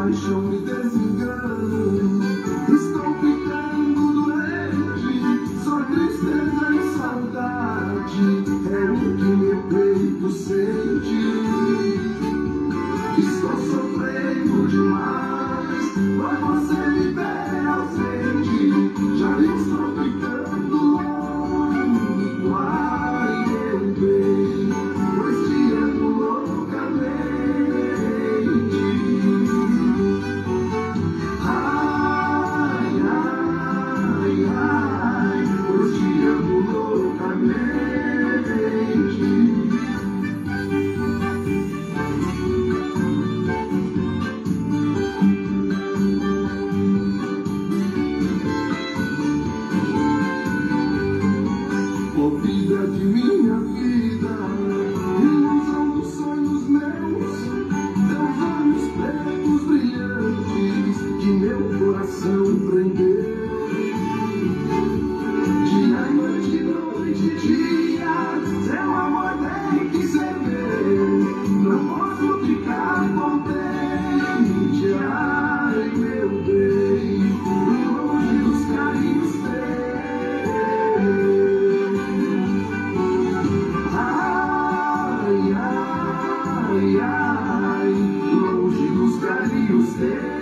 paixão me desengano. Estou ficando doente, só tristeza e saudade é o que meu peito sente. Estou sofrendo demais, mas você me pede ausente. Já estou ficando Ai, ai,